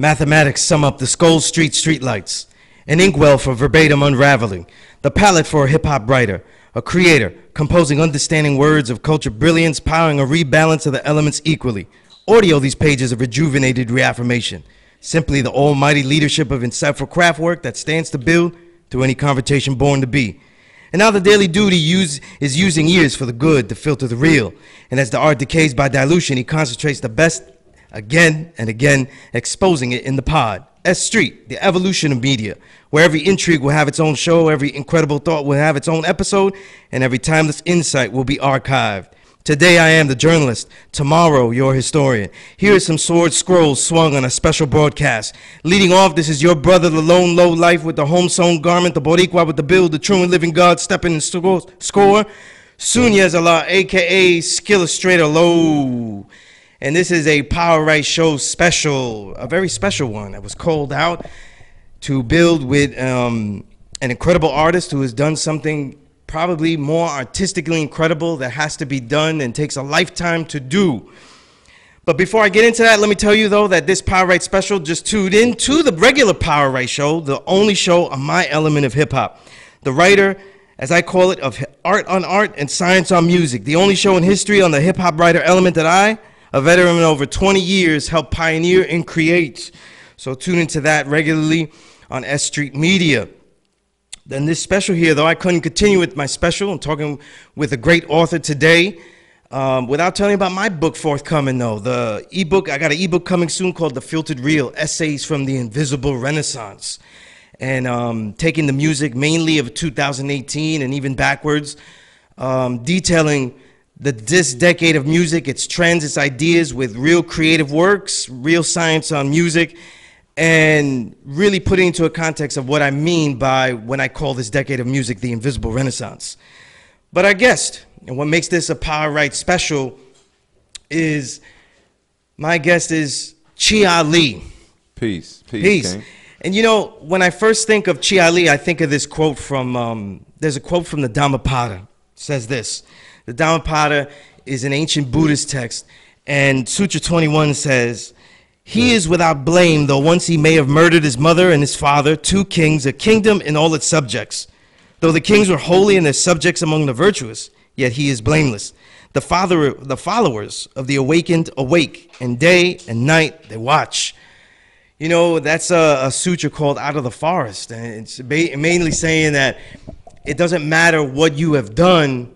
Mathematics sum up the Skull Street streetlights, an inkwell for verbatim unraveling, the palette for a hip hop writer, a creator, composing understanding words of culture brilliance, powering a rebalance of the elements equally. Audio these pages of rejuvenated reaffirmation, simply the almighty leadership of insightful craft work that stands to build to any conversation born to be. And now the daily duty use, is using ears for the good to filter the real. And as the art decays by dilution, he concentrates the best again and again, exposing it in the pod. S Street, the evolution of media, where every intrigue will have its own show, every incredible thought will have its own episode, and every timeless insight will be archived. Today I am the journalist, tomorrow your historian. Here is some sword scrolls swung on a special broadcast. Leading off, this is your brother, the lone low life with the home sewn garment, the Boricua with the build, the true and living God stepping in score. Allah, aka Skillustrator Low. And this is a Power Write Show special, a very special one that was called out to build with um, an incredible artist who has done something probably more artistically incredible that has to be done and takes a lifetime to do. But before I get into that, let me tell you though that this Power Write special just tuned in to the regular Power Write show, the only show on my element of hip hop. The writer, as I call it, of art on art and science on music. The only show in history on the hip hop writer element that I, a veteran over 20 years, helped pioneer and create. So tune into that regularly on S Street Media. Then this special here, though I couldn't continue with my special, I'm talking with a great author today. Um, without telling you about my book forthcoming, though, the ebook, I got an ebook coming soon called The Filtered Real Essays from the Invisible Renaissance. And um, taking the music mainly of 2018 and even backwards, um, detailing the, this decade of music, its trends, its ideas with real creative works, real science on music, and really putting into a context of what I mean by when I call this decade of music the invisible renaissance. But our guest, and what makes this a Power Write special, is my guest is Chi Ali. Peace, peace, Peace. King. And you know, when I first think of Chi Ali, I think of this quote from, um, there's a quote from the Dhammapada. It says this The Dhammapada is an ancient Buddhist text, and Sutra 21 says, he is without blame, though once he may have murdered his mother and his father, two kings, a kingdom and all its subjects. Though the kings were holy and their subjects among the virtuous, yet he is blameless. The, father, the followers of the awakened awake, and day and night they watch. You know, that's a, a sutra called Out of the Forest. And it's mainly saying that it doesn't matter what you have done,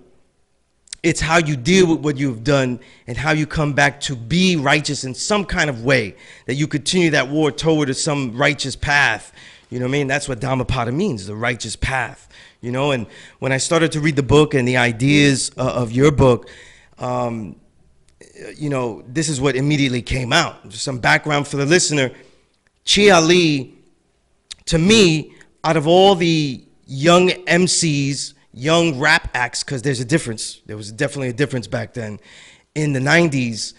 it's how you deal with what you've done and how you come back to be righteous in some kind of way, that you continue that war toward some righteous path. You know what I mean? That's what Dhammapada means, the righteous path. You know, and when I started to read the book and the ideas uh, of your book, um, you know, this is what immediately came out. Just some background for the listener. Chi Ali, to me, out of all the young MCs, young rap acts, because there's a difference. There was definitely a difference back then. In the 90s,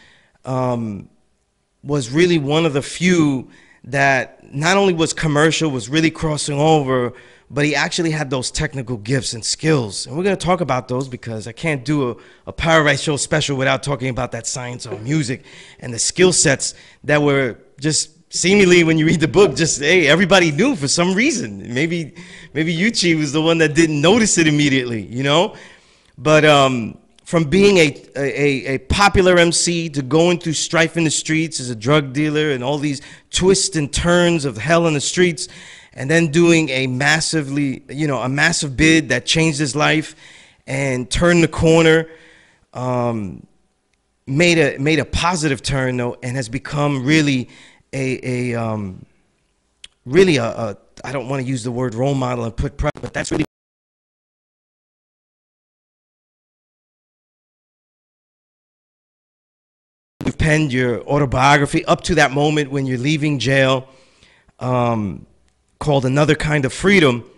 um, was really one of the few that not only was commercial, was really crossing over, but he actually had those technical gifts and skills. And we're going to talk about those because I can't do a, a Power Write Show special without talking about that science of music and the skill sets that were just seemingly when you read the book, just hey, everybody knew for some reason. Maybe maybe Yuchi was the one that didn't notice it immediately, you know. But um, from being a, a, a popular MC to going through strife in the streets as a drug dealer and all these twists and turns of hell in the streets, and then doing a massively, you know, a massive bid that changed his life and turned the corner. Um, made a made a positive turn though, and has become really a, a um, really a, a I don't want to use the word role model and put pressure, but that's really you've penned your autobiography up to that moment when you're leaving jail, um, called Another Kind of Freedom.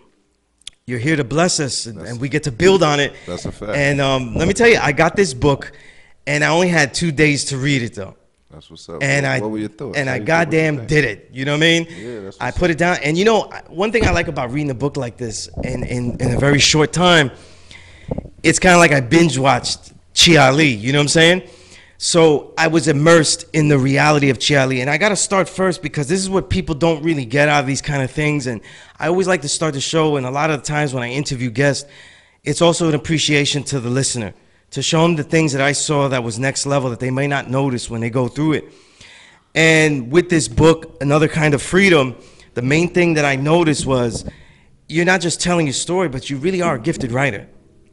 You're here to bless us, and, and we get to build on it. That's a fact. And um, let me tell you, I got this book, and I only had two days to read it though That's what's up. and what, I what were your thoughts? and How I you feel? What you goddamn did it. You know what I mean? Yeah, that's I put it down, and you know one thing I like about reading a book like this in in, in a very short time, it's kind of like I binge watched Chi Ali. You know what I'm saying? So I was immersed in the reality of Chi Ali. And I got to start first because this is what people don't really get out of these kind of things. And I always like to start the show. And a lot of the times when I interview guests, it's also an appreciation to the listener to show them the things that I saw that was next level that they may not notice when they go through it. And with this book, Another Kind of Freedom, the main thing that I noticed was you're not just telling your story, but you really are a gifted writer.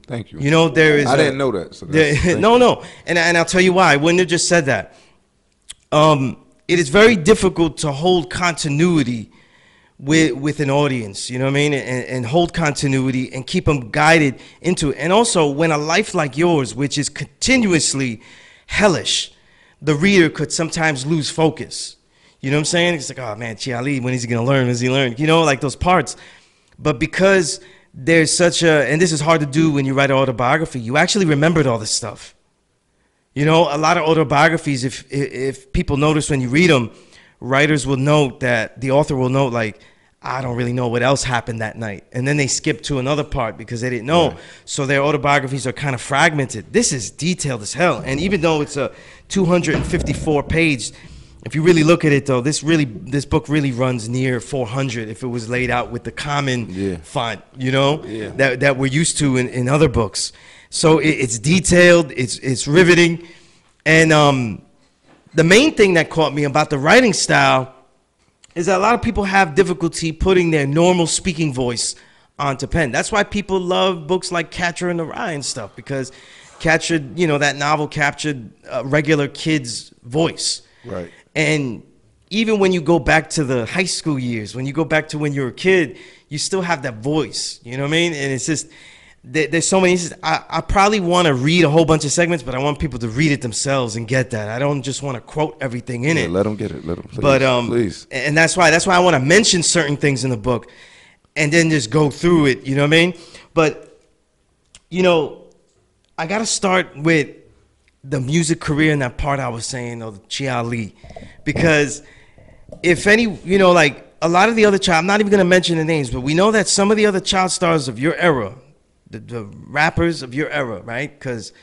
Thank you. You know, there is. I a- didn't know that. So there- no, no, and and I'll tell you why. I wouldn't have just said that. Um, it is very difficult to hold continuity with with an audience. You know what I mean? And, and hold continuity and keep them guided into it. And also, when a life like yours, which is continuously hellish, the reader could sometimes lose focus. You know what I'm saying? It's like, oh man, Chi Ali, when is he gonna learn? When is he learn? You know, like those parts. But because there's such a, and this is hard to do when you write an autobiography, you actually remembered all this stuff. You know, a lot of autobiographies, if if people notice when you read them, writers will note that the author will note like, I don't really know what else happened that night, and then they skip to another part because they didn't know. So their autobiographies are kind of fragmented. This is detailed as hell, and even though it's a 254 page, if you really look at it though, this really this book really runs near 400 if it was laid out with the common Yeah. font, you know, Yeah. that that we're used to in, in other books. So it, it's detailed, it's it's riveting, and um, the main thing that caught me about the writing style is that a lot of people have difficulty putting their normal speaking voice onto pen. That's why people love books like Catcher in the Rye and stuff because captured, you know, that novel captured a regular kid's voice. Right. And even when you go back to the high school years, when you go back to when you were a kid, you still have that voice. You know what I mean? And it's just there, there's so many. I, I probably want to read a whole bunch of segments, but I want people to read it themselves and get that. I don't just want to quote everything in Yeah, it. let them get it. Let them. Please, but um, please. and that's why that's why I want to mention certain things in the book, and then just go through it. You know what I mean? But you know, I got to start with the music career and that part I was saying of Chi Ali, because if any, you know, like a lot of the other child, I'm not even gonna mention the names, but we know that some of the other child stars of your era, the, the rappers of your era, right? Because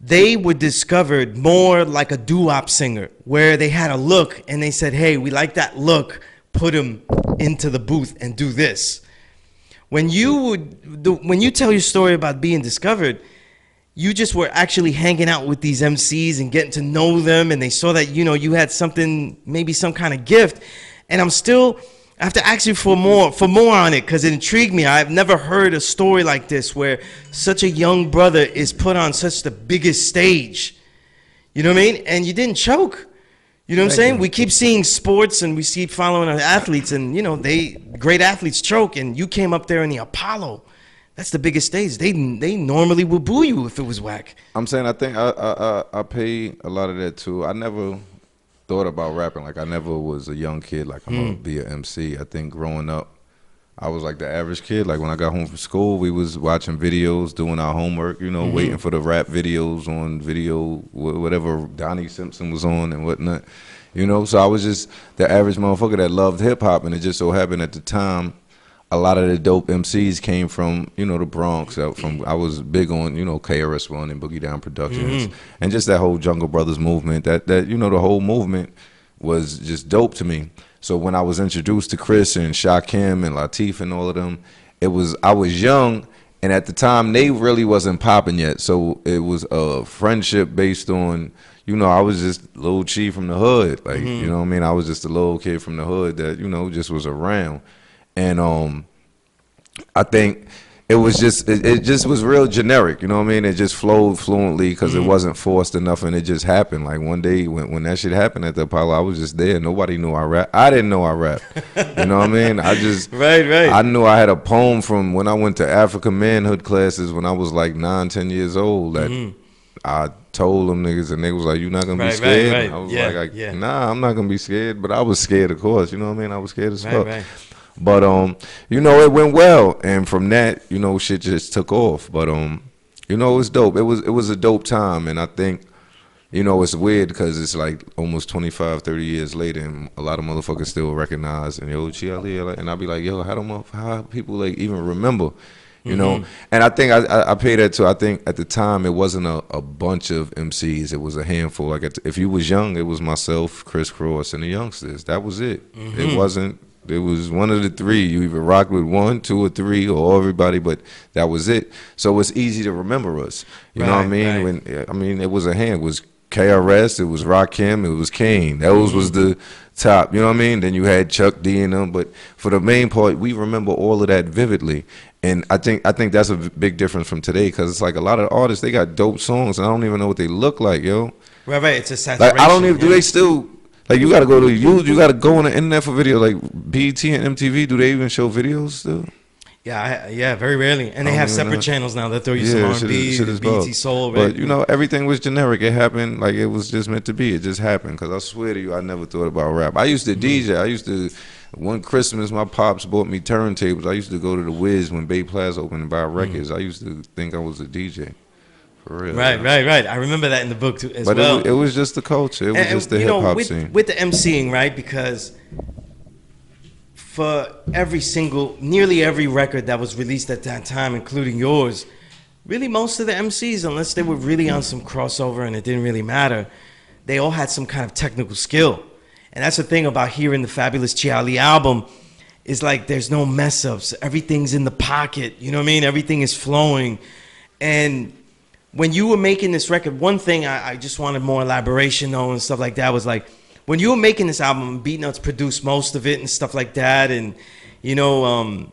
they were discovered more like a doo-wop singer, where they had a look and they said, "Hey, we like that look. Put him into the booth and do this." When you would, when you tell your story about being discovered, you just were actually hanging out with these MCs and getting to know them, and they saw that you know you had something, maybe some kind of gift. And I'm still, I have to ask you for more, for more on it because it intrigued me. I've never heard a story like this where such a young brother is put on such the biggest stage. You know what I mean? And you didn't choke. You know what I'm saying? you. We keep seeing sports and we keep following our athletes, and you know they great athletes choke, and you came up there in the Apollo. That's the biggest stage. They they normally would boo you if it was whack. I'm saying I think I, I I I pay a lot of that too. I never thought about rapping. Like I never was a young kid. Like I'm gonna hmm. be an MC. I think growing up, I was like the average kid. Like when I got home from school, we was watching videos, doing our homework. You know, hmm. waiting for the rap videos on video, whatever Donnie Simpson was on and whatnot. You know, so I was just the average motherfucker that loved hip hop, and it just so happened at the time a lot of the dope MCs came from you know the Bronx. uh, From I was big on you know KRS One and Boogie Down Productions, and just that whole Jungle Brothers movement. That that you know the whole movement was just dope to me. So when I was introduced to Chris and Shakim and Latif and all of them, it was I was young. And at the time, they really wasn't popping yet, so it was a friendship based on, you know, I was just little Chi from the hood, like you know what I mean. I was just a little kid from the hood that you know just was around, and um, I think it was just it, it just was real generic. You know what I mean? It just flowed fluently because it wasn't forced enough, and it just happened. Like one day when when that shit happened at the Apollo, I was just there. Nobody knew I rap. I didn't know I rap. you know what I mean? I just Right, right. I knew I had a poem from when I went to African manhood classes when I was like nine, ten years old that. I told them niggas and they was like, "You not gonna Right, be scared?" right. I was Yeah, like, I, yeah. "Nah, I'm not gonna be scared." But I was scared, of course. You know what I mean? I was scared as Right, fuck. But um, you know, it went well, and from that, you know, shit just took off. But um, you know, it was dope. It was it was a dope time, and I think, you know, it's weird because it's like almost 25, 30 years later, and a lot of motherfuckers still recognize and yo, Chi Ali, and I'll be like, yo, how do how people like even remember? You know, and I think I, I I pay that too. I think at the time it wasn't a, a bunch of MCs; it was a handful. Like at- if you was young, it was myself, Kris Kross, and the youngsters. That was it. It wasn't. It was one of the three. You either rocked with one, two, or three, or everybody. But that was it. So it's easy to remember us. You know what I mean? right. When I mean, it was a hand. It was KRS. It was Rakim. It was Kane. Those was the top. You know what I mean? Then you had Chuck D and them. But for the main part, we remember all of that vividly. And I think I think that's a big difference from today because it's like a lot of artists they got dope songs and I don't even know what they look like, yo. Right, right. It's a saturation. Like I don't even do they still like you got to go to you you got to go on the internet for video like BET and MTV. Do they even show videos still? Yeah, I, yeah, very rarely. And they have separate know. channels now that throw you some shit R&B, is- shit is BET. Soul, right? But you know, everything was generic. It happened like it was just meant to be. It just happened. Cause I swear to you, I never thought about rap. I used to Mm-hmm. DJ. I used to. One Christmas, my pops bought me turntables. I used to go to the Wiz when Bay Plaza opened and buy records. I used to think I was a DJ, real. Right, right, right. I remember that in the book too, as But well. it, was, it was just the culture. It was And- just the hip hop with, scene. with the MCing, right? Because for every single, nearly every record that was released at that time, including yours, really most of the MCs, unless they were really on some crossover and it didn't really matter, they all had some kind of technical skill. And that's the thing about hearing the Fabulous Chi Ali album is like there's no mess ups. Everything's in the pocket. You know what I mean? Everything is flowing. And when you were making this record, one thing I, I just wanted more elaboration on and stuff like that was like when you were making this album, Beatnuts produced most of it and stuff like that. And, you know, um,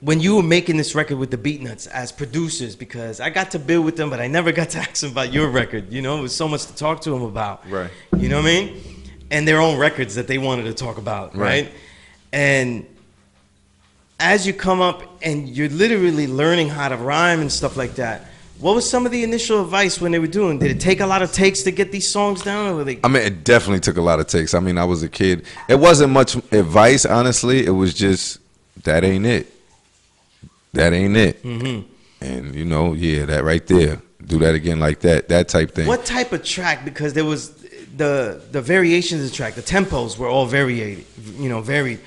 when you were making this record with the Beatnuts as producers, because I got to build with them, but I never got to ask them about your record. You know, it was so much to talk to them about. Right. You know what I mean? And their own records that they wanted to talk about, right? Right. And as you come up and you're literally learning how to rhyme and stuff like that, what was some of the initial advice when they were doing? Did it take a lot of takes to get these songs down, or were they? I mean, it definitely took a lot of takes. I mean, I was a kid. It wasn't much advice, honestly. It was just that ain't it. That ain't it. Mm-hmm. And you know, yeah, that right there. Do that again like that. That type thing. What type of track? Because there was the the variations of the track, the tempos were all varied. you know, varied.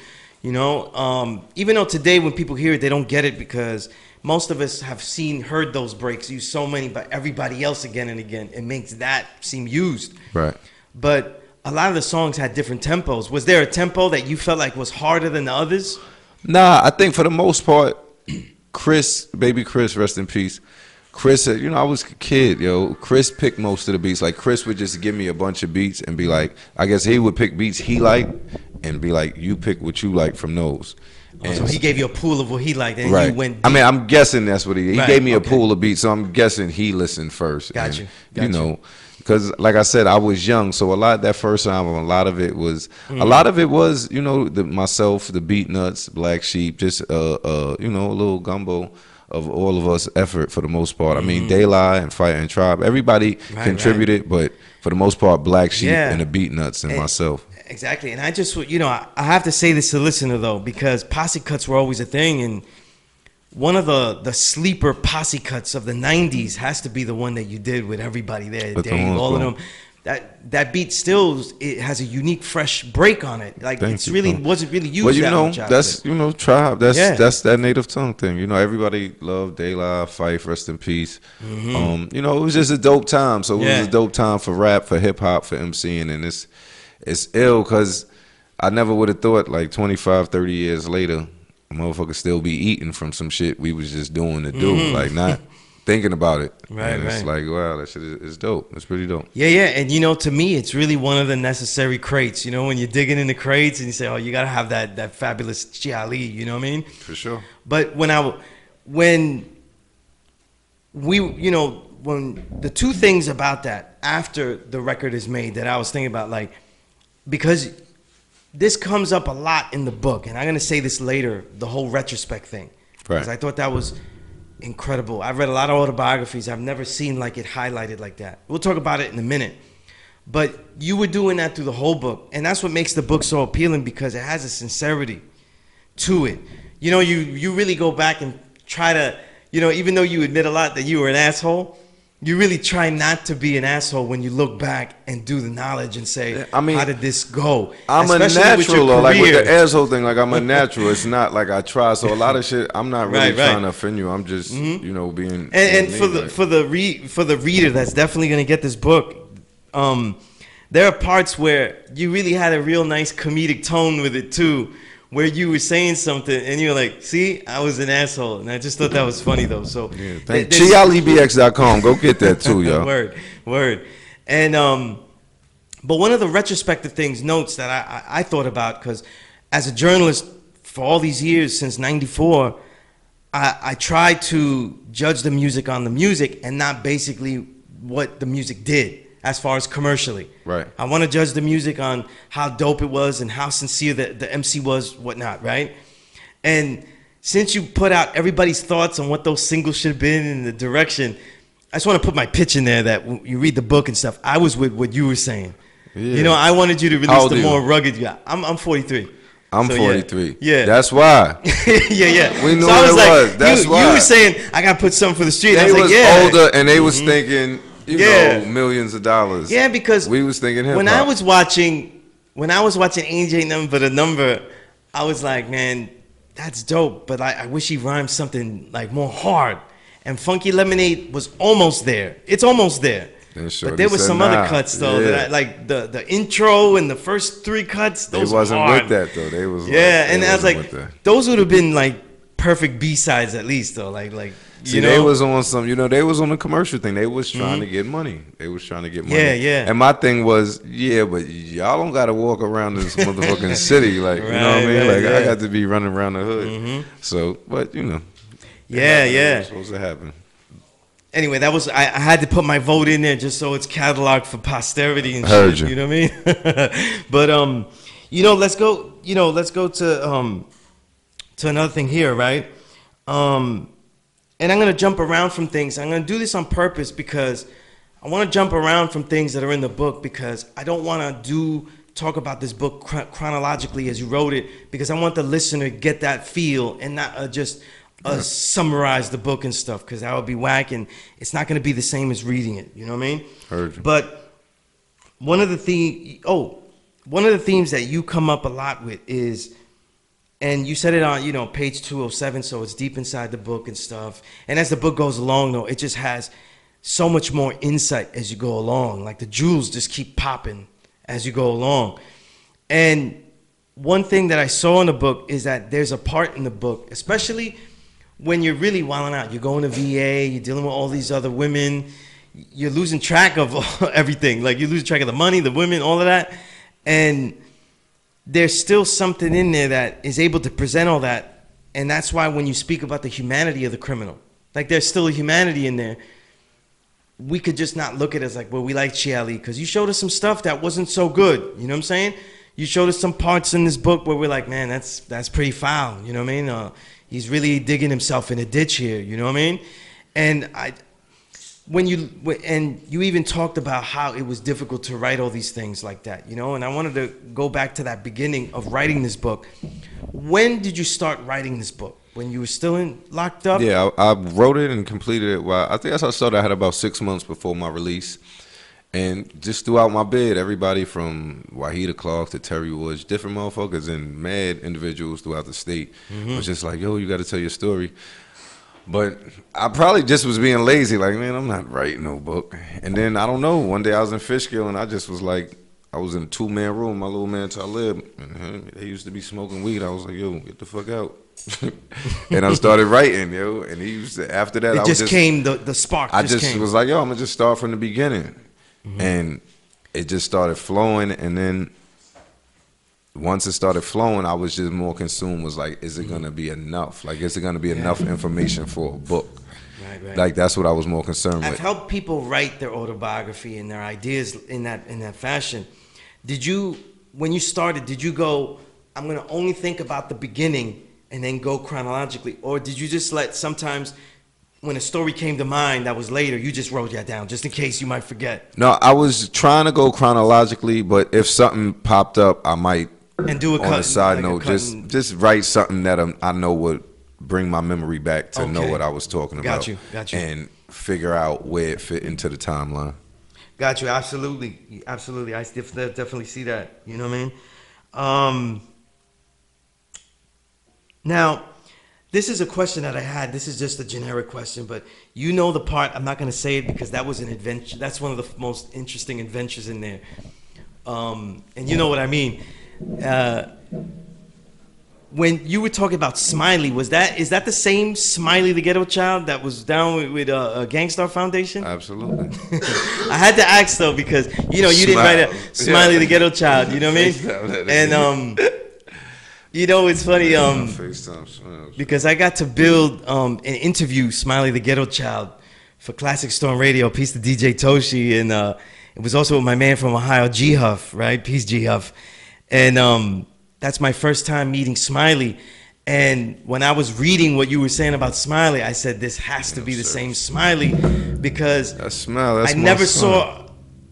You know, um, even though today when people hear it, they don't get it because most of us have seen, heard those breaks used so many by everybody else again and again. It makes that seem used. Right. But a lot of the songs had different tempos. Was there a tempo that you felt like was harder than the others? Nah, I think for the most part, Chris, baby Chris, rest in peace. Chris, uh, you know, I was a kid, yo. Chris picked most of the beats. Like Chris would just give me a bunch of beats and be like, I guess he would pick beats he liked and be like, you pick what you like from those. And so he gave you a pool of what he liked, and right. you went. I mean, I'm guessing that's what he. He Right, gave me okay. a pool of beats, so I'm guessing he listened first. Got And, you, got you you. know, because like I said, I was young, so a lot of that first album, a lot of it was, Mm. a lot of it was, you know, the, myself, the Beatnuts, Black Sheep, just uh, uh, you know, a little gumbo of all of us effort for the most part. I mean, De La and Fight and Tribe, everybody. Right, contributed, but for the most part, Black Sheep Yeah. and the Beatnuts and, And- myself. Exactly, and I just would, you know I, I have to say this to the listener though because posse cuts were always a thing, and one of the the sleeper posse cuts of the '90s has to be the one that you did with everybody there, Dave, all of them. That that beat still it has a unique, fresh break on it. Like Thank it's you, really wasn't really used. Well, you that know, much that's you know, tribe. That's Yeah. that's that native tongue thing. You know, everybody loved De La, Phife, rest in peace. Um, you know, it was just a dope time. So it Mm-hmm. Yeah. was a dope time for rap, for hip hop, for MCing, and it's it's ill because I never would have thought like 25, 30 years later, a motherfucker still be eating from some shit we was just doing to do, like not thinking about it. Mm-hmm. Right, and it's right. like wow, that shit is, is dope. It's pretty dope. Yeah, yeah, and you know, to me, it's really one of the necessary crates. You know, when you're digging in the crates and you say, "Oh, you gotta have that that fabulous Chi Ali," you know what I mean? For sure. But when I when we you know when the two things about that after the record is made that I was thinking about like because this comes up a lot in the book and I'm going to say this later the whole retrospect thing because Right. I thought that was incredible. I've read a lot of autobiographies. I've never seen like it highlighted like that. We'll talk about it in a minute. But you were doing that through the whole book, and that's what makes the book so appealing because it has a sincerity to it. You know, you you really go back and try to, you know, even though you admit a lot that you were an asshole, you really try not to be an asshole when you look back and do the knowledge and say, I mean, how did this go? I'm a Especially with your natural, though. Like with the asshole thing, like I'm a natural. It's not like I try. So a lot of shit, I'm not really Right, right. Mm-hmm. trying to offend you. I'm just, you know, being. and, and for the like- for the re, for the reader that's definitely going to get this book um there are parts where you really had a real nice comedic tone with it too where you were saying something and you're like see i was an asshole and i just thought that was funny though so yeah, thank ChialiBX.com. Go get that too, yo. word word and um but one of the retrospective things notes that i i, I thought about because as a journalist for all these years since 94 I, I try to judge the music on the music and not basically what the music did as far as commercially. Right. I want to judge the music on how dope it was and how sincere the, the MC was, whatnot, right? And since you put out everybody's thoughts on what those singles should have been in the direction, I just want to put my pitch in there that you read the book and stuff, I was with what you were saying. Yeah. You know, I wanted you to release the you? more rugged guy. I'm, I'm 43. I'm So, 43. Yeah. That's why. yeah, yeah. We knew I what it like, was. That's you, why. you were saying I gotta put something for the street. I They was was like, yeah. Mm-hmm. older and they was thinking, you Yeah. know, millions of dollars. Yeah, because we was thinking hip when I was watching, when I was watching Ain't Ain't Nothing But a Number, I was like, man, that's dope. But I, I wish he rhymed something like more hard. And Funky Lemonade was almost there. It's almost there. Then But there was some "Nah." other cuts though. That I, like the the intro and the first three cuts. They wasn't hard. with that though. They was Yeah, like, and I was like, those would have been like perfect B sides at least though. Like like See, know, they was on some, you know, they was on the commercial thing. They was trying to get money. They was trying to get money. Mm-hmm. Yeah, yeah. And my thing was, yeah, but y'all don't got to walk around this motherfucking city, like you know what I mean? right, like I yeah. Mm-hmm. got to be running around the hood. So, but you know, Yeah. Yeah. was supposed to happen. anyway, that was I, I had to put my vote in there just so it's cataloged for posterity and Heard shit. you. You know what I mean? but um, you know, let's go. You know, let's go to um, to another thing here, right? Um, and I'm gonna jump around from things. I'm gonna do this on purpose because I want to jump around from things that are in the book because I don't want to do talk about this book chronologically as you wrote it because I want the listener to get that feel and not uh, just uh, summarize the book and stuff because that would be whack and it's not going to be the same as reading it. You know what I mean? Heard you. But one of the theme oh one of the themes that you come up a lot with is and you said it on you know page 207 so it's deep inside the book and stuff. And as the book goes along though it just has so much more insight as you go along. Like the jewels just keep popping as you go along. And one thing that i saw in the book is that there's a part in the book especially when you're really wilding out. You're going to va you're dealing with all these other women. You're losing track of everything. Like you lose track of the money the women all of that. And there's still something in there that is able to present all that and that's why when you speak about the humanity of the criminal like there's still a humanity in there we could just not look at it as like well we like Chi Ali because you showed us some stuff that wasn't so good you know what i'm saying? You showed us some parts in this book where we're like man that's that's pretty foul you know what i mean? Uh, he's really digging himself in a ditch here you know what i mean? And i when you and you even talked about how it was difficult to write all these things like that you know and i wanted to go back to that beginning of writing this book when did you start writing this book when you were still in locked up Yeah, I, I wrote it and completed it. While I think that's how I started. I had about six months before my release, and just throughout my bid, everybody from Wahida Clark to Teri Woods, different motherfuckers and mad individuals throughout the state mm-hmm. was just like, "Yo, you got to tell your story." But I probably just was being lazy, like, man, I'm not writing no book. And then I don't know. One day I was in Fishkill and I just was like, I was in a two man room, my little man Talib, and they used to be smoking weed. I was like, yo, get the fuck out. and I started writing, yo. And he used to, after that, it I was just, just came the, the spark I just, just was like, yo, I'm gonna just start from the beginning, mm-hmm. and it just started flowing. And then once it started flowing, I was just more consumed. Was like, is it mm-hmm. gonna be enough? Like, is it gonna be enough information for a book? Right, right. Like that's what I was more concerned with. I've helped people write their autobiography and their ideas in that in that fashion. Did you, when you started, did you go? I'm gonna only think about the beginning and then go chronologically, or did you just let sometimes, when a story came to mind that was later, you just wrote that down just in case you might forget No, I was trying to go chronologically, but if something popped up, I might and do a on cut a side like note cut just just write something that um, I know would bring my memory back to know what I was talking about. Got you, got you. And figure out where it fit into the timeline. Got you. Absolutely. Absolutely. I def- definitely see that. You know what I mean? Um, now, this is a question that I had. This is just a generic question, but you know the part. I'm not going to say it because that was an adventure. That's one of the most interesting adventures in there. Um, and you know what I mean. Uh, when you were talking about Smiley, was that is that the same Smiley the Ghetto Child that was down with, with uh, uh, Gang Starr Foundation? Absolutely. I had to ask though because you know you didn't write a Smiley Yeah. the Ghetto Child. You know what I mean? And um, you know it's funny um because I got to build um and interview Smiley the Ghetto Child for Classic Storm Radio. Peace to DJ Toshi and uh, it was also with my man from Ohio, G Huff. Right? Peace, G Huff. And um, that's my first time meeting Smiley. And when I was reading what you were saying about Smiley, I said this has to be the same Smiley because That smile. I never saw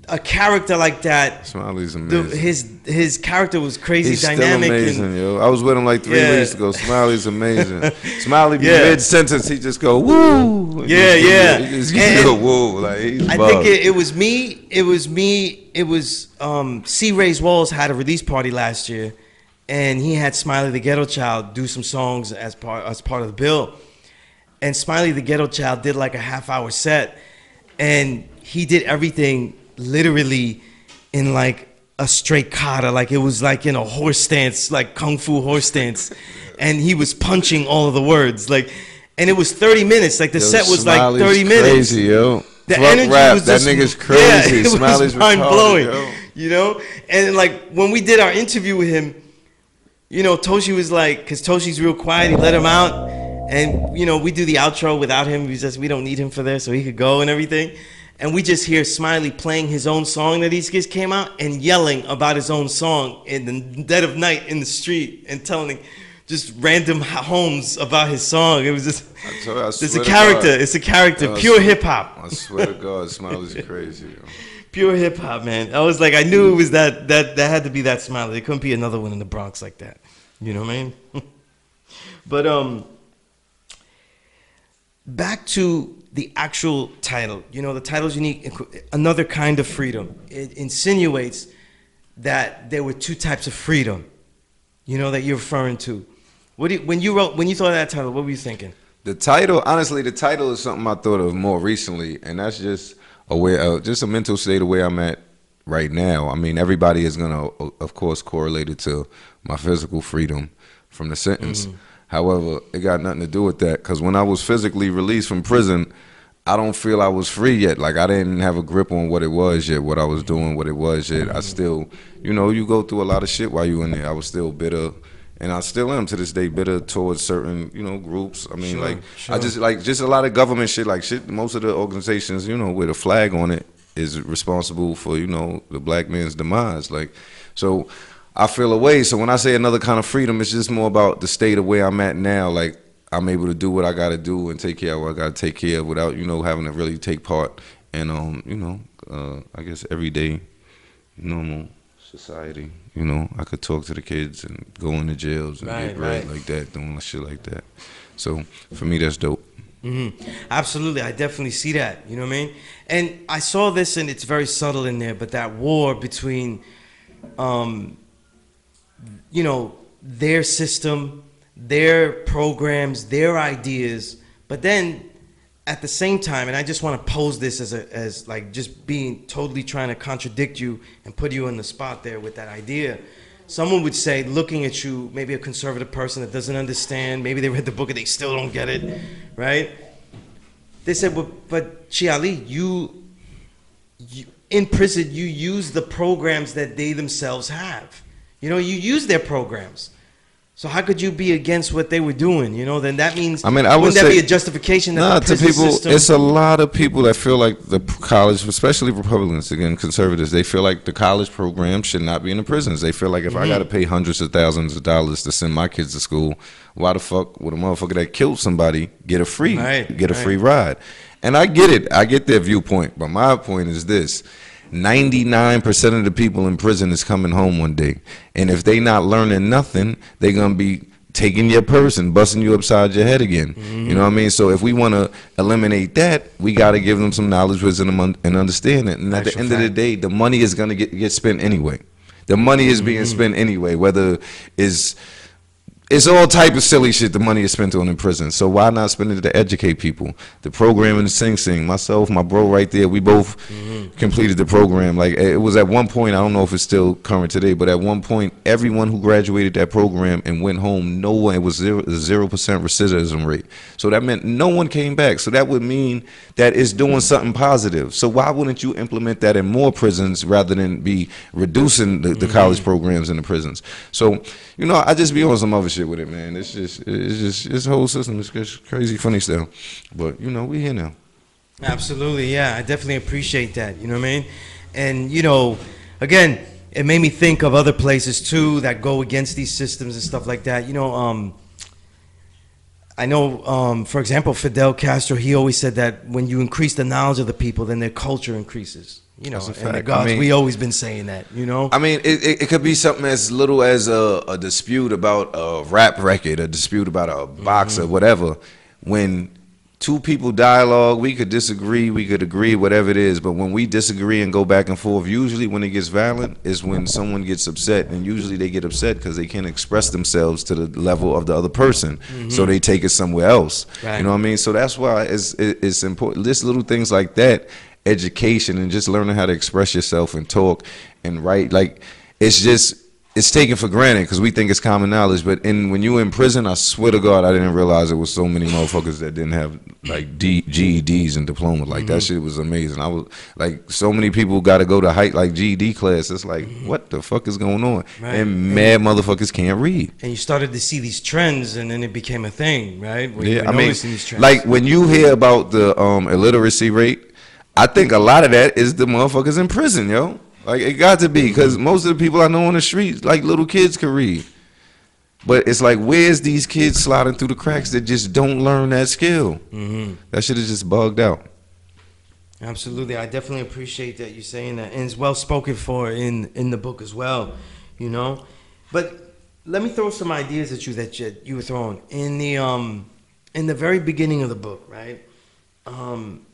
a character like that. Smiley's The, amazing. his his character was crazy He's dynamic. still amazing, and, yo. I was with him like three Yeah. weeks ago. Smiley's amazing. Smiley Yeah. mid sentence, he just go woo. Yeah, yeah. He just go woo. Like I bugged. think it, it was me. It was me. It was um, C-Rayz Walz had a release party last year, and he had Smiley the Ghetto Child do some songs as part as part of the bill. And Smiley the Ghetto Child did like a half hour set, and he did everything literally in like a straight kata, like it was like in a horse stance, like kung fu horse stance, and he was punching all of the words, like, and it was thirty minutes. Like the Yo, set was like thirty minutes. Crazy, yo. The Fuck energy rap. was that just nigga's Yeah, crazy. it Smiley's was mind blowing. yo. You know, and like when we did our interview with him, you know, Toshi was like, because Toshi's real quiet, he let him out, and you know, we do the outro without him. We just we don't need him for there, so he could go and everything. And we just hear Smiley playing his own song that he just came out and yelling about his own song in the dead of night in the street and telling just random homes about his song. It was just you, it's a character. It's a character. Yo, Pure hip hop. I swear to God, Smiley's crazy. Yo. Pure hip hop, man. I was like, I knew it was that that that had to be that Smiley. There couldn't be another one in the Bronx like that. You know what I mean? but um, back to the actual title. You know, the title's unique. Another kind of freedom. It insinuates that there were two types of freedom. You know that you're referring to. What do you, when you wrote when you thought of that title? What were you thinking? The title, honestly, the title is something I thought of more recently, and that's just a way, uh, just a mental state of where I'm at right now. I mean, everybody is gonna, of course, correlate it to my physical freedom from the sentence. However, it got nothing to do with that because when I was physically released from prison, I don't feel I was free yet. Like I didn't have a grip on what it was yet, what I was doing, what it was yet. I still, you know, you go through a lot of shit while you in there. I was still bitter, and I still am to this day bitter towards certain, you know, groups. I mean, Sure, like sure. I just like just a lot of government shit. Like shit, most of the organizations, you know, with a flag on it is responsible for you know the black man's demise. Like, so I feel away. So when I say another kind of freedom, it's just more about the state of where I'm at now. Like I'm able to do what I got to do and take care of what I got to take care of without you know having to really take part in um you know uh, I guess everyday normal society. You know, I could talk to the kids and go into jails and Right, get bread right. like that, doing shit like that. So for me, that's dope. hmm Absolutely, I definitely see that. You know what I mean? And I saw this, and it's very subtle in there. But that war between, um, you know, their system, their programs, their ideas, but then at the same time, and I just want to pose this as a as like just being totally trying to contradict you and put you in the spot there with that idea. Someone would say, looking at you, maybe a conservative person that doesn't understand, maybe they read the book and they still don't get it, right? They said, but, but Chi Ali, you, you, in prison, you use the programs that they themselves have. You know, you use their programs. So how could you be against what they were doing? You know, then that means I mean, I would wouldn't that say- be a justification that Nah, the to people, system? it's a lot of people that feel like the college, especially Republicans, again, conservatives, they feel like the college program should not be in the prisons. They feel like if I Mm-hmm. got to pay hundreds of thousands of dollars to send my kids to school, why the fuck would a motherfucker that killed somebody get a free, Right, get a right. free ride? And I get it, I get their viewpoint, but my point is this. 99% of the people in prison is coming home one day. And if they not learning nothing, they going to be taking your purse and busting you upside your head again. Mm-hmm. You know what I mean? So if we want to eliminate that, we got to give them some knowledge, wisdom, and un- and understanding. And at the end of the day, the money is gonna get get spent anyway. The money is being Mm-hmm. spent anyway, whether is it's all type of silly shit the money is spent on in prison. So why not spend it to educate people? The program in the Sing Sing, myself, my bro right there, we both mm-hmm. completed the program. Like it was at one point, I don't know if it's still current today, but at one point, everyone who graduated that program and went home, no one it was zero percent recidivism rate. So that meant no one came back. So that would mean that it's doing something positive. So why wouldn't you implement that in more prisons rather than be reducing the, the mm-hmm. college programs in the prisons? So you know, I just be on some other shit with it, man. It's just, it's just, this whole system is just crazy funny still. But you know, we here now. Absolutely, yeah. I definitely appreciate that. You know what I mean? And you know, again, it made me think of other places too that go against these systems and stuff like that. You know, um, I know, um, for example, Fidel Castro. He always said that when you increase the knowledge of the people, then their culture increases. You know, and the fact. I gods. mean- we always been saying that. You know, I mean, it, it, it could be something as little as a, a dispute about a rap record, a dispute about a boxer, mm-hmm. whatever. When two people dialogue, we could disagree, we could agree, whatever it is. But when we disagree and go back and forth, usually when it gets violent is when someone gets upset, and usually they get upset because they can't express themselves to the level of the other person, mm-hmm. so they take it somewhere else. Right. You know what I mean? So that's why it's it's important. This little things like that, education and just learning how to express yourself and talk and write, like it's just it's taken for granted because we think it's common knowledge. But in when you were in prison, I swear to God, I didn't realize there was so many motherfuckers that didn't have like D, GEDs and diplomas. Like that shit was amazing. I was like, so many people got to go to height like GED class. It's like, what the fuck is going on? Right. And mad motherfuckers can't read. and you started to see these trends, and then it became a thing, right? Where Yeah, I mean, these trends. like when you hear about the um, illiteracy rate, I think a lot of that is the motherfuckers in prison, yo. Like it got to be because most of the people I know on the streets, like little kids, can read. But it's like, where's these kids sliding through the cracks that just don't learn that skill? Mm-hmm. That shit is just bugged out. Absolutely, I definitely appreciate that you saying that, and it's well spoken for in in the book as well, you know. But let me throw some ideas at you that you, you were throwing in the um in the very beginning of the book, right? Um,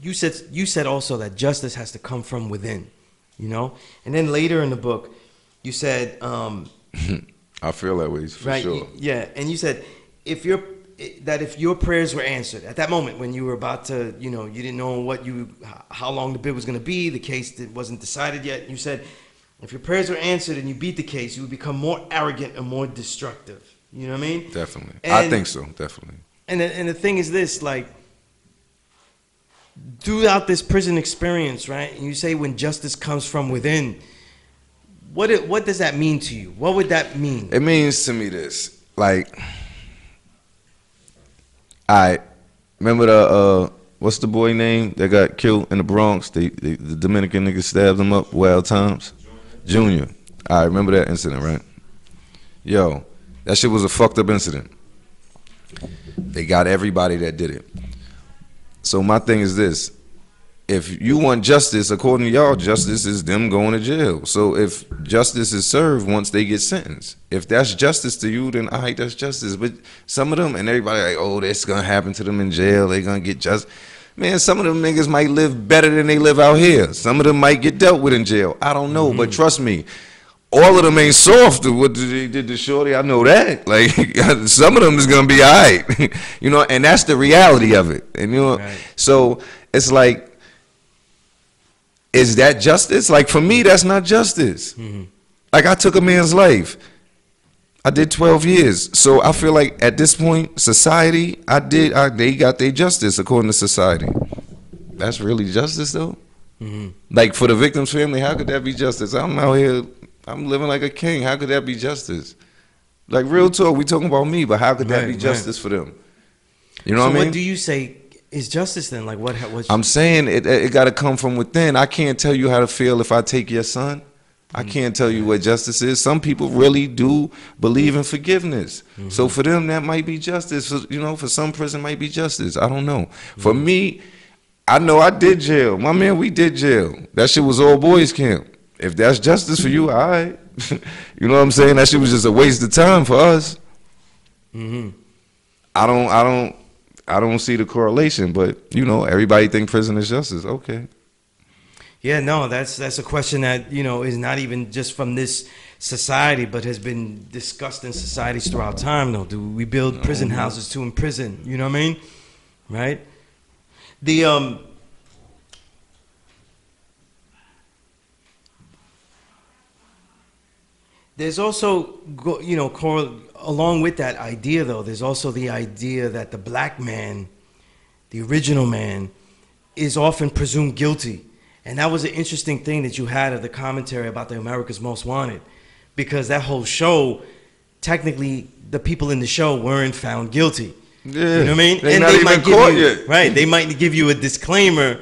you said you said also that justice has to come from within, you know, and then later in the book, you said um, I feel that way for right? sure. Yeah, and you said if your that if your prayers were answered at that moment when you were about to, you know, you didn't know what you how long the bid was going to be, the case that wasn't decided yet. You said if your prayers were answered and you beat the case, you would become more arrogant and more destructive. You know what I mean? Definitely, I think so. Definitely. And the, and the thing is this, like, throughout this prison experience, right? And you say when justice comes from within, what it, what does that mean to you? What would that mean? It means to me this, like, I remember the uh, what's the boy name that got killed in the Bronx? They, they, the Dominican nigga stabbed him up. Wild times, Junior. I remember that incident, right? Yo, that shit was a fucked up incident. They got everybody that did it. So my thing is this: if you want justice, according to y'all, justice is them going to jail. So if justice is served once they get sentenced, if that's justice to you, then all right, that's justice. But some of them and everybody like, oh, that's gonna happen to them in jail. They gonna get just. Man, some of them niggas might live better than they live out here. Some of them might get dealt with in jail. I don't know, but mm-hmm. trust me, all of them ain't soft what they did to Shorty. I know that. Like some of them is gonna be alright, you know, and that's the reality of it. And you know, Right. so it's like is that justice? Like for me, that's not justice. Mm-hmm. Like I took a man's life. I did 12 years. So I feel like at this point, society, I did, I, they got their justice according to society. That's really justice though? Mm-hmm. Like for the victim's family, how could that be justice? I'm out here, I'm living like a king. How could that be justice? Like real talk, we talking about me, but how could that Right, be right. justice for them? You know so what I mean? what do you say is justice then? Like what? What's, I'm saying it. It got to come from within. I can't tell you how to feel if I take your son. I mm-hmm. can't tell you what justice is. Some people really do believe in forgiveness. So mm-hmm. for them, that might be justice. For, you know, for some prison, might be justice. I don't know. For mm-hmm. me, I know I did jail. My man, we did jail. That shit was all boys camp. If that's justice for you, all right. you know what I'm saying? That shit was just a waste of time for us. Mm-hmm. I don't, I don't, I don't see the correlation. But you know, everybody think prison is justice. Okay. Yeah, no, that's that's a question that you know is not even just from this society, but has been discussed in societies throughout time. Though, do we build prison houses to imprison? You know what I mean? Right? The um. There's also, you know, along with that idea, though, there's also the idea that the black man, the original man, is often presumed guilty. And that was an interesting thing that you had of the commentary about the America's Most Wanted, because that whole show, technically, the people in the show weren't found guilty. Yeah, you know what I mean? They're not even give caught you, yet. right? They might give you a disclaimer,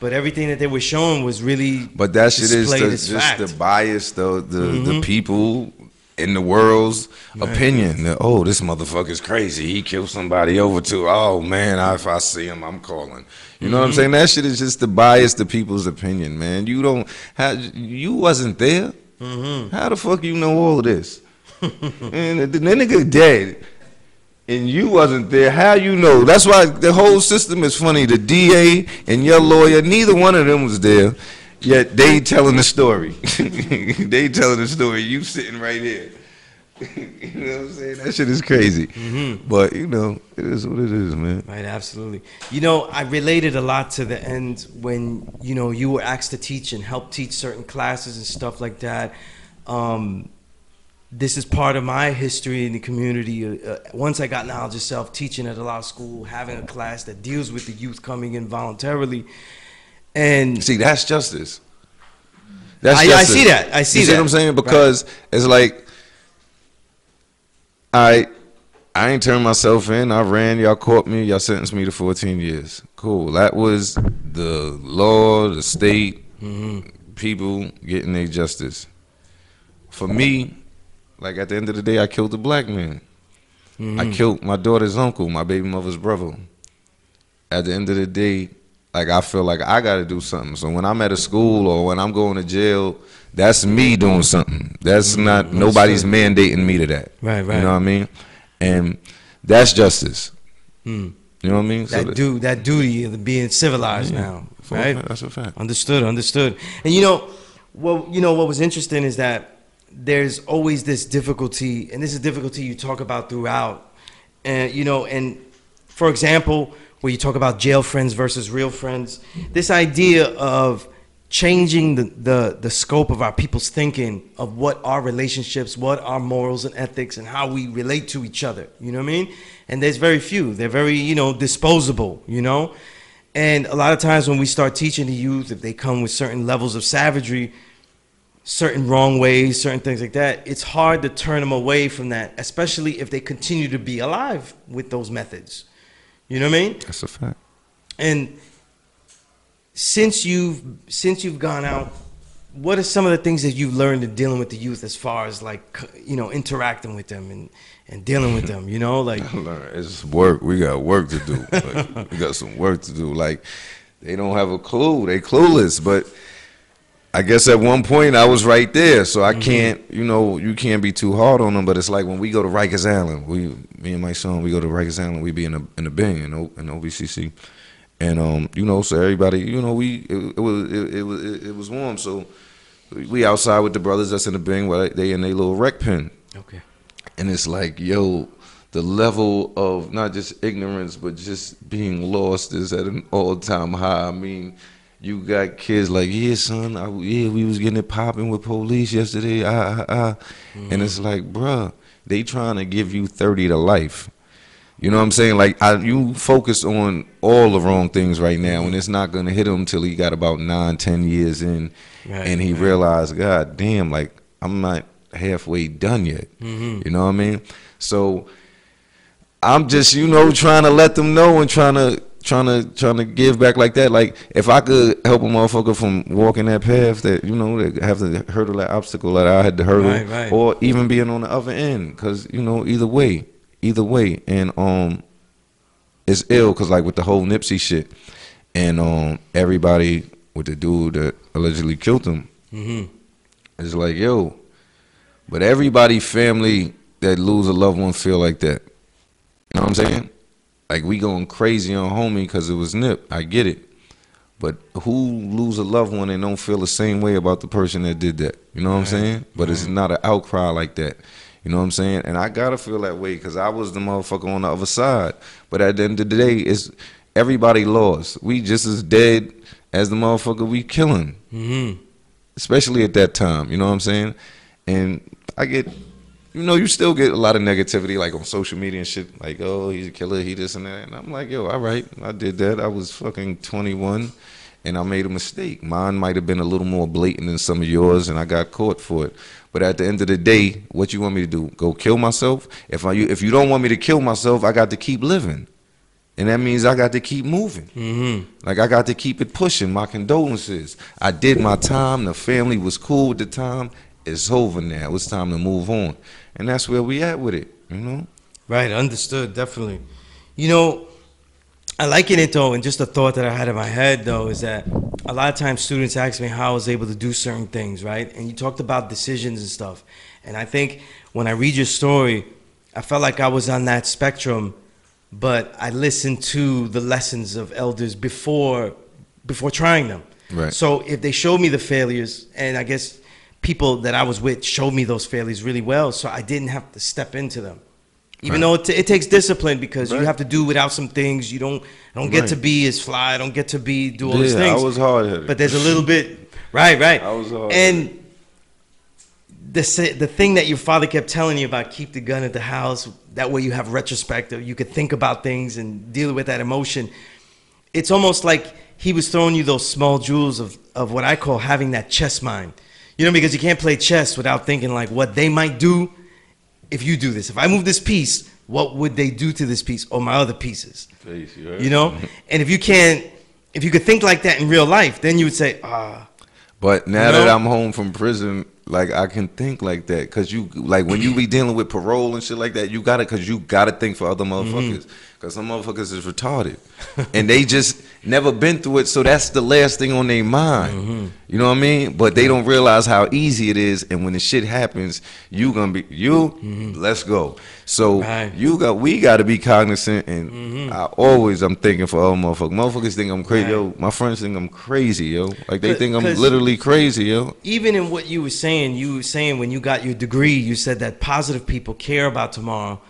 but everything that they were showing was really. But that shit is the, just fact. the bias, the the, Mhm. the people in the world's opinion. That, oh, this motherfucker's crazy. He killed somebody over too. Oh man, I, if I see him, I'm calling. You know what I'm Mm-hmm. saying? That shit is just the bias, the people's opinion, man. You don't have, you wasn't there. Mm-hmm. How the fuck you know all of this? and the, the nigga dead. And you wasn't there. How you know? That's why the whole system is funny. The DA and your lawyer, neither one of them was there. Yet they telling the story. they telling the story. You sitting right here. you know what I'm saying? That shit is crazy. But you know, it is what it is, man. Right, absolutely. You know, I related a lot to the end when you know you were asked to teach and help teach certain classes and stuff like that. Um, this is part of my history in the community. Uh, uh, once I got knowledge of self, teaching at a law school, having a class that deals with the youth coming in voluntarily, and See, that's justice. That's I- I see that. I see you that. See what I'm saying? Because it's like, I, I ain't turned myself in. I ran. Y'all caught me. Y'all sentenced me to 14 years. Cool. That was the law, the state, people getting their justice. For me, like at the end of the day, I killed a black man. I killed my daughter's uncle, my baby mother's brother. At the end of the day, like I feel like I got to do something. So when I'm at a school or when I'm going to jail, that's me doing something. That's not nobody's mandating me to that. Right, right. You know what I mean? And that's justice. Hmm. You know what I mean? that that- du- that duty of being civilized Yeah, now, right? fact, That's a fact. Understood, understood. And you know, well, you know what was interesting is that there's always this difficulty, and this is difficulty you talk about throughout. And you know, and for example, where you talk about jail friends versus real friends, this idea of changing the, the, the scope of our people's thinking of what our relationships, what our morals and ethics, and how we relate to each other. You know what I mean? And there's very few. They're very, you know, disposable, you know? And a lot of times when we start teaching the youth, if they come with certain levels of savagery, certain wrong ways, certain things like that, it's hard to turn them away from that, especially if they continue to be alive with those methods. You know what I mean? That's a fact. And since you've since you've gone out, what are some of the things that you've learned in dealing with the youth as far as like you know interacting with them and and dealing with them? You know, like It's work. We got work to do. Like, we got some work to do. Like they don't have a clue. They clueless. But I guess at one point I was right there, so I can't. You know, you can't be too hard on them. But it's like when we go to Rikers Island, we, me and my son, we go to Rikers Island. We be in the in the Bing in, o, in OBCC, and um, you know, so everybody, you know, we it, it was it, it was it, was warm, so we outside with the brothers that's in the Bing, where they in their little rec pen okay, and it's like yo the level of not just ignorance but just being lost is at an all-time high i mean you got kids like yeah son I, yeah we was getting it popping with police yesterday ah, ah, ah. and it's like bruh they trying to give you 30 to life you know what i'm saying like I, you focus on all the wrong things right now and it's not gonna hit him till he got about nine ten years in Right, and he right. realized god damn like i'm not halfway done yet Mm-hmm. you know what I mean? So I'm just, you know, trying to let them know and trying to trying to trying to give back like that. Like if I could help a motherfucker from walking that path that you know that have to hurdle that obstacle that I had to hurdle, Right, right. or even being on the other end, because you know either way, either way, and um, it's ill because like with the whole Nipsey shit, and um, everybody with the dude that allegedly killed him, mm-hmm. it's like yo, but everybody family that lose a loved one feel like that. You know what I'm saying? Like we going crazy on homie because it was Nip. I get it. But who lose a loved one and don't feel the same way about the person that did that? You know what I'm saying? But it's not an outcry like that. You know what I'm saying? And I gotta feel that way because I was the motherfucker on the other side. But at the end of the day, it's everybody lost. We just as dead as the motherfucker we killing. Mm-hmm. Especially at that time. You know what I'm saying? And I get you know, you still get a lot of negativity like on social media and shit, like, oh, he's a killer, he this and that. And I'm like, yo, all right, I did that. I was fucking 21 and I made a mistake. Mine might have been a little more blatant than some of yours and I got caught for it. But at the end of the day, what you want me to do? Go kill myself? If I if you don't want me to kill myself, I got to keep living. And that means I got to keep moving. Mm-hmm. Like I got to keep it pushing. My condolences. I did my time. The family was cool at the time. It's over now. It's time to move on and that's where we at with it. You know. Right, understood, definitely. You know, I liken it though, and just a thought that I had in my head though is that a lot of times students ask me how I was able to do certain things, right? And you talked about decisions and stuff. And I think when I read your story, I felt like I was on that spectrum, but I listened to the lessons of elders before before trying them. Right. So if they showed me the failures, and I guess people that I was with showed me those failures really well, so I didn't have to step into them. Even Right. though it, t- it takes discipline because you have to do without some things. You don't don't get Right. to be as fly. I don't get to be do all these Yeah, things. I was hard headed. but there's a little bit right, right. I was hard. and the the thing that your father kept telling you about keep the gun at the house. That way you have retrospective. You could think about things and deal with that emotion. It's almost like he was throwing you those small jewels of, of what I call having that chess mind. You know, because you can't play chess without thinking like what they might do if you do this. If I move this piece, what would they do to this piece or my other pieces? Face, you? You know? And if you can't, if you could think like that in real life, then you would say, ah, But now You know? that I'm home from prison, like I can think like that, cause you like when you be dealing with parole and shit like that, you gotta, cause you gotta think for other mm-hmm. motherfuckers, cause some motherfuckers is retarded, and they just never been through it, so that's the last thing on their mind. Mm-hmm. You know what I mean? But they don't realize how easy it is, and when the shit happens, you gonna be you. Mm-hmm. Let's go. So Right. you got, we got to be cognizant, and mm-hmm. I always I'm thinking for other motherfuckers. Motherfuckers think I'm crazy, yo. My friends think I'm crazy, yo. Like they think I'm literally crazy, yo. even in what you were saying, you were saying when you got your degree, you said that positive people care about tomorrow,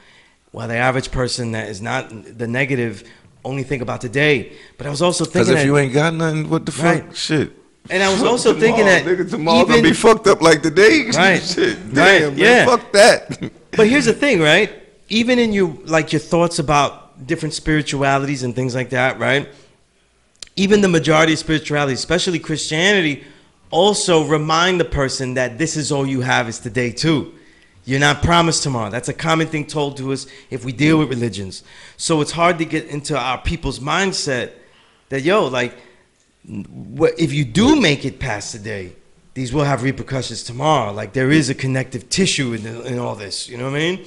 while the average person that is not the negative only think about today. But I was also Because thinking if that, you ain't got nothing, what the fuck? Shit. and I was also thinking that nigga, tomorrow gonna be fucked up like today. Right. Shit. Right, man. yeah. Fuck that. But here's the thing, right? Even in your like your thoughts about different spiritualities and things like that, right? Even the majority of spirituality, especially Christianity, also remind the person that this is all you have is today too. You're not promised tomorrow. That's a common thing told to us if we deal with religions. So it's hard to get into our people's mindset that yo, like, if you do make it past today, these will have repercussions tomorrow. Like there is a connective tissue in, the, in all this. You know what I mean?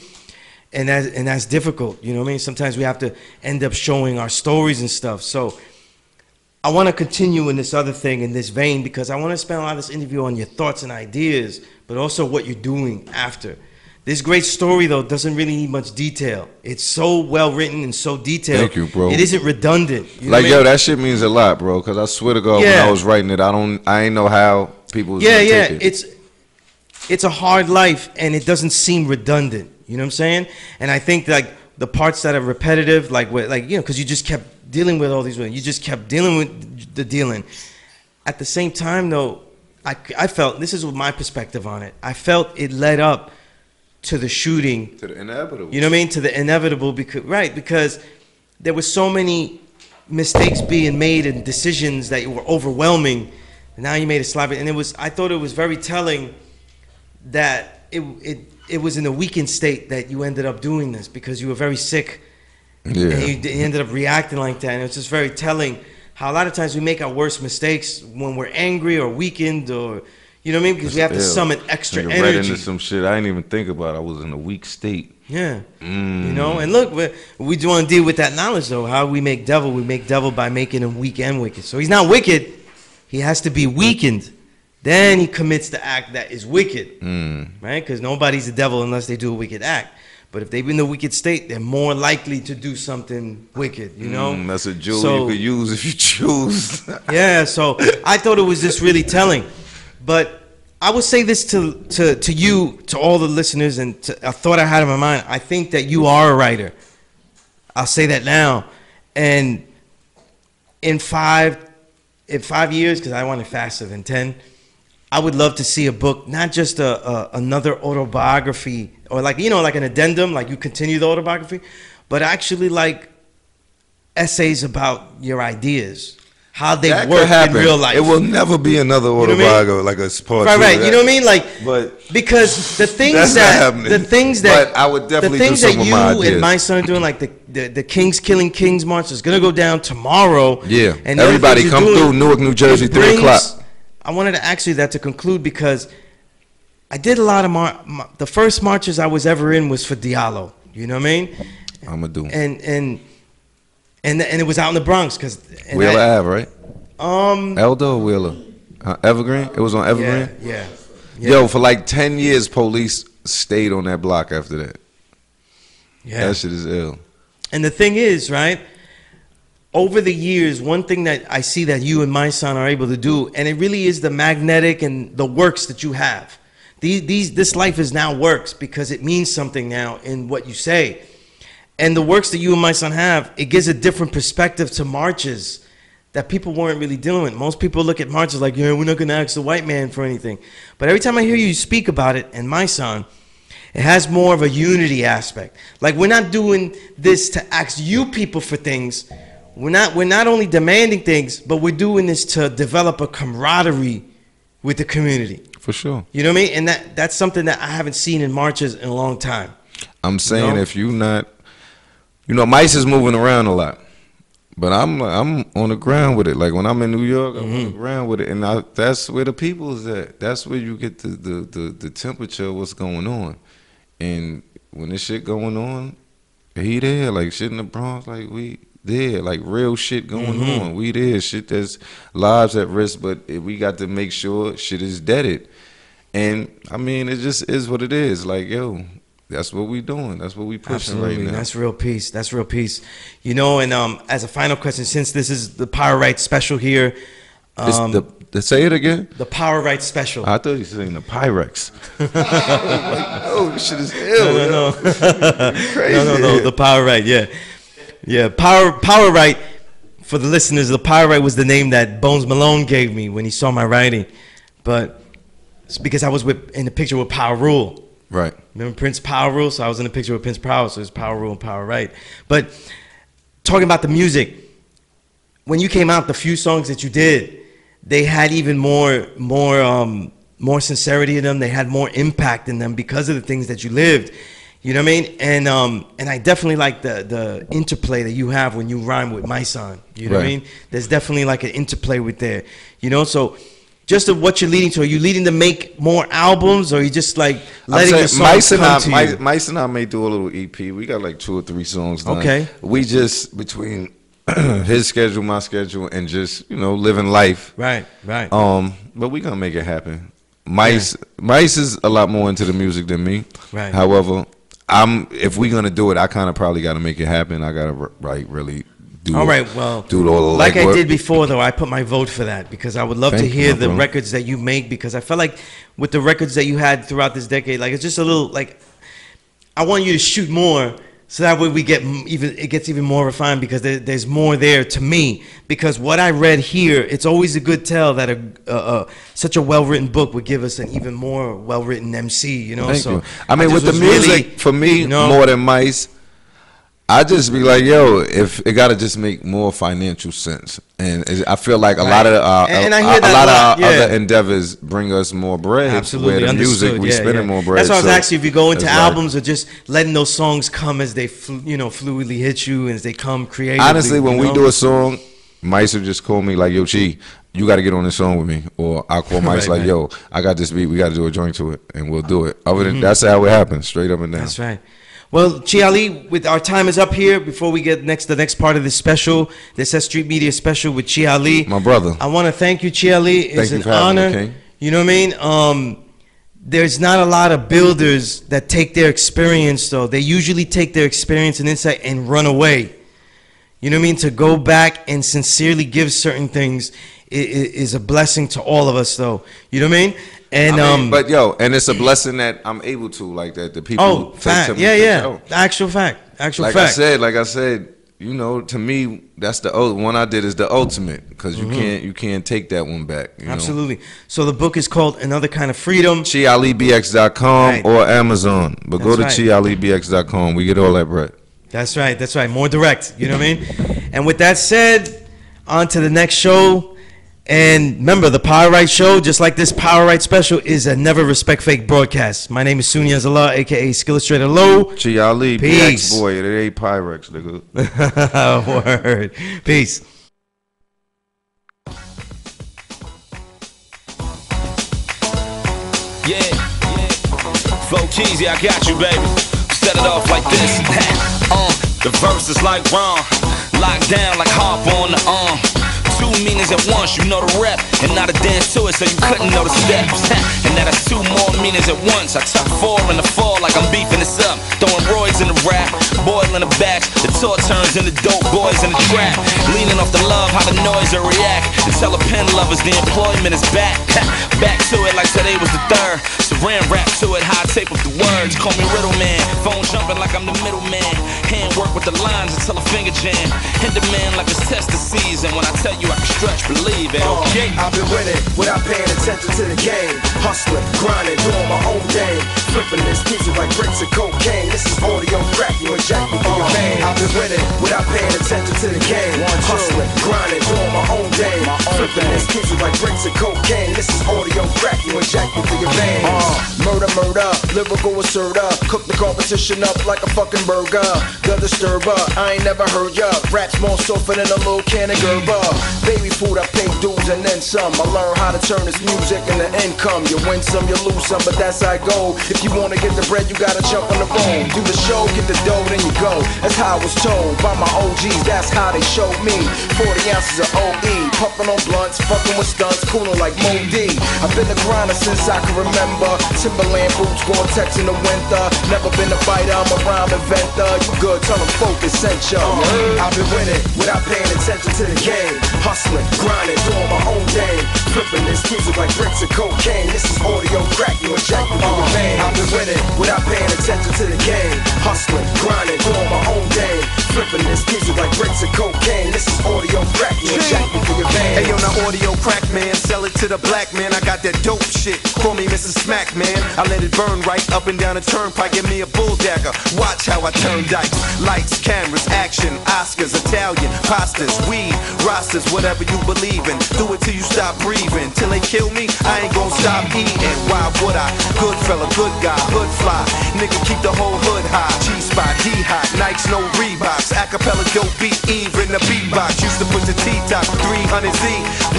And that and that's difficult. You know what I mean? Sometimes we have to end up showing our stories and stuff. So I want to continue in this other thing in this vein because I want to spend a lot of this interview on your thoughts and ideas, but also what you're doing after. This great story though doesn't really need much detail. It's so well written and so detailed. Thank you, bro. It isn't redundant. You know like, I yo, that shit means a lot, bro. Because I swear to God, when I was writing it, I don't, I ain't know how people yeah, yeah. take it. It's it's a hard life, and it doesn't seem redundant. You know what I'm saying? And I think like the parts that are repetitive, like what, like you know, because you just kept dealing with all these women, you just kept dealing with the dealing. At the same time, though, I I felt this is my perspective on it. I felt it led up to the shooting to the inevitable. you know what I mean? To the inevitable, because right, because there were so many mistakes being made and decisions that were overwhelming. And now you made a slap, and it was. I thought it was very telling that it it it was in a weakened state that you ended up doing this because you were very sick yeah. and you, you ended up reacting like that. And it's just very telling how a lot of times we make our worst mistakes when we're angry or weakened or you know what I mean? Because we have to summon extra energy. into some shit I didn't even think about. I was in a weak state. Yeah. Mm. You know, and look, we we do want to deal with that knowledge though. How we make devil? We make devil by making him weak and wicked. So he's not wicked; he has to be weakened. Then he commits the act that is wicked, Mm. right? Because nobody's a devil unless they do a wicked act. But if they're in the wicked state, they're more likely to do something wicked, you know? Mm, that's a jewel So- you could use if you choose. yeah, so I thought it was just really telling. But I would say this to to to you, to all the listeners, and to a thought I had in my mind. I think that you are a writer. I'll say that now, and in five in five years, because I want it faster than ten. I would love to see a book, not just a, a another autobiography or like you know like an addendum, like you continue the autobiography, but actually like essays about your ideas, how they that work in real life. It will never be another what I mean? like a part right, right. You know what I mean? Like, But because the things that the things that But I would definitely the things that you my and my son are doing, like the, the the Kings Killing Kings march is gonna go down tomorrow. Yeah. and Everybody come you're through Newark, New Jersey, 3 o'clock. I wanted to ask you that to conclude because I did a lot of mar- mar- the first marches I was ever in was for Diallo. You know what I mean? I'm gonna do And and and and it was out in the Bronx because Wheeler Ave, right? um Elder or Wheeler? Uh, Evergreen? It was on Evergreen? yeah. yeah. Yo, for like 10 years, police stayed on that block after that. yeah. That shit is ill. And the thing is, right? Over the years, one thing that I see that you and my son are able to do, and it really is the magnetic and the works that you have. These, these, this life is now works because it means something now in what you say. And the works that you and my son have, it gives a different perspective to marches that people weren't really dealing with. Most people look at marches like, yeah, we're not going to ask the white man for anything. But every time I hear you speak about it, and my son, it has more of a unity aspect. Like we're not doing this to ask you people for things. We're not we're not only demanding things, but we're doing this to develop a camaraderie with the community. For sure. You know what I mean? And that that's something that I haven't seen in marches in a long time. I'm saying No. if you're not, you know, Mice is moving around a lot, but I'm I'm on the ground with it. Like when I'm in New York, I'm on the mm-hmm. ground with it, and I, that's where the people is at. That's where you get the the the, the temperature of what's going on, and when this shit going on, he there. Like shit in the Bronx, like we there. Like real shit going mm-hmm. on. We there. Shit that's lives at risk, but we got to make sure shit is deaded. And I mean, it just is what it is. Like, yo, that's what we doing. That's what we pushing Absolutely, right now. that's real peace. That's real peace. You know, and um, as a final question, since this is the Power Write's special here, um, the, the say it again. the Power Write's special. I thought you were saying the Pyrex. oh, this shit is ill. no, no, no. Crazy. No, no, no. The Power Write, yeah, yeah. Power Power Write. For the listeners, the Power Write was the name that Bonz Malone gave me when he saw my writing, but it's because I was with in the picture with Power Rule. Right. Remember Prince Power Rule? So I was in the picture with Prince Power, so it's Power Rule and Power Write. But talking about the music, when you came out, the few songs that you did, they had even more, more, um, more sincerity in them. They had more impact in them because of the things that you lived. You know what I mean? And um, and I definitely like the the interplay that you have when you rhyme with my son. You know what I mean? There's definitely like an interplay with there. You know, so. Just of what you're leading to, are you leading to make more albums, or are you just like letting the saying, Mice songs and come I, to Mice, you? Mice and I may do a little EP. We got like two or three songs done. Okay. We just between his schedule, my schedule, and just you know living life. Right, right. Um, but we gonna make it happen. Mice, Mice is a lot more into the music than me. Right. However, I'm if we gonna do it, I kind of probably got to make it happen. I gotta like really do. All right, well, do all like I did before, though, I put my vote for that because I would love Thank to hear my the records that you make because I felt like with the records that you had throughout this decade, like it's just a little like I want you to shoot more so that way we get even it gets even more refined because there, there's more there to me because what I read here, it's always a good tell that a, uh, uh, such a well written book would give us an even more well written MC. You know, Thank so you. I mean, just with the was really, music, for me, you know- more than mice, I just be like, yo, if it got to just make more financial sense, and I feel like a lot of uh, And- and a, a that lot of yeah. other endeavors bring us more bread. Absolutely where the understood. music we yeah, spending yeah. more bread. That's why I was so asking if you go into it's like- albums or just letting those songs come as they, flu- you know, fluidly hit you and as they come creatively. Honestly, when you we do a song, Mice will just call me like, "Yo, Chi, you got to get on this song with me," or I call Mice Right, like, right. "Yo, I got this beat. We got to do a joint to it, and we'll do it." Other than that's how it happens, straight up and down. Mm-hmm. That's right. Well, Chi Ali, with our time is up here. Before we get next the next part of this special, this is Street Media special with Chi Ali. My brother. I want to thank you, Chi Ali. It's Thank you an having me, honor. You know what I mean? Um, there's not a lot of builders that take their experience though. They usually take their experience and insight and run away. You know what I mean? To go back and sincerely give certain things is a blessing to all of us though. You know what I mean? And I mean, um but yo, and it's a blessing that I'm able to like that. The people oh, fact. Yeah, yeah. show. Actual fact. Actual Like I said, like I said, you know, to me, that's the one I did is the ultimate because you can't you can't take that one back. You Mm-hmm. Absolutely. So the book is called Another Kind of Freedom. Know? ChiAliBX.com Right. or Amazon, but go to right. ChiAliBX.com. We get all that bread. That's right. That's right. More direct. You know what I mean? And with that said, on to the next show. And remember, the Power Write Show, just like this Power Write special, is a never respect fake broadcast. My name is Sunni Azallah, aka Skillustrator Low. Chi Ali, Peace. BX boy, it ain't Pyrex, nigga. Word. Peace. Yeah, yeah. Flow keys, yeah, I got you, baby. Set it off like this. uh, the verse is like wrong. Locked down like harp on the arm. Two meanings at once, you know the rep, and not a dance to it, so you couldn't know the steps. and that's two more meanings at once. I tuck four in the fall like I'm beefing this up. Throwing roids in the rap, boiling the batch. The tour turns into dope boys in the trap. Leaning off the love, how the noise will react. And tell the pen lovers the employment is back. back to it like today was the third. Saran rap to it, high tape up the words. Call me Riddle Man. Phone jumping like I'm the middleman. Hand work with the lines until a finger jam. Hit the man like it's test the season. When I tell you I can stretch, believe it. Uh, Okay. I've been winning without paying attention to the game. Hustling, grinding, doing my own thing. Flipping this music like bricks of cocaine. This is audio crack, you inject me through your vein. I've been winning without paying attention to the game. Hustling, grinding, doing my own thing. Flipping this music like bricks of cocaine. This is audio crack, you inject me through your veins. Murder, murder, lyrical asserter. Cook the competition up like a fucking burger. The disturber, I ain't never heard ya. Raps more softer than a little can of Gerber. Baby food, I pay dues and then some. I learn how to turn this music into income. You win some, you lose some, but that's how I go. If you wanna get the bread, you gotta jump on the road. Do the show, get the dough, then you go. That's how I was told by my OGs. That's how they showed me. 40 ounces of OE, puffing on blunts, fucking with stunts, cooling like Moe Dee. I've been a grinder since I can remember. Timberland boots, Gore-Tex in the winter. Never been a fighter, I'm a rhyme inventor. You good? Tell them focus, sent ya. Uh-huh. I've been winning without paying attention to the game. Hustling, grinding, doing my own thing. Flipping this music like bricks of cocaine. This is audio crack, you inject me through your vein. I've been winning without paying attention to the game. Hustling, grinding, doing my own thing. Flipping this music like bricks of cocaine. This is audio crack, you inject me through your vein. Hey yo, now audio crack man, sell it to the black man. I got that dope shit. Call me Mr. Smack man. I let it burn right up and down the turnpike. Give me a bull dagger. Watch how I turn dice. Lights, cameras, action, Oscars, Italian, pastas, weed, rosters, whatever you believe in. Do it till you stop breathing. Till they kill me, I ain't gon' stop eating. Why would I? Good fella, good guy, hood fly. Nigga keep the whole hood high. G spot, he hot, Nikes, no Reeboks. Acapella dope beat, even the beatbox. Used to put the T-top 300Z.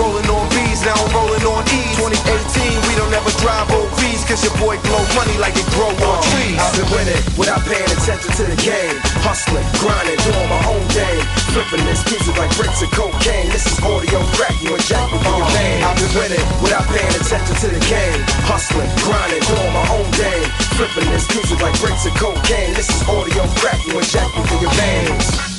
Rolling on B's, now I'm rolling on E's. 2018, we don't ever drive OVs. Cause your boy blow money like it grow on trees. I've been without paying attention to the game. Hustling, grinding, doing my own thing. Flipping this music like bricks of cocaine. This is audio crack, you inject me through your vein. I've been winning without paying attention to the game. Hustling, grinding, doing my own thing. Flipping this music like bricks of cocaine. This is audio crack, you inject me through your veins.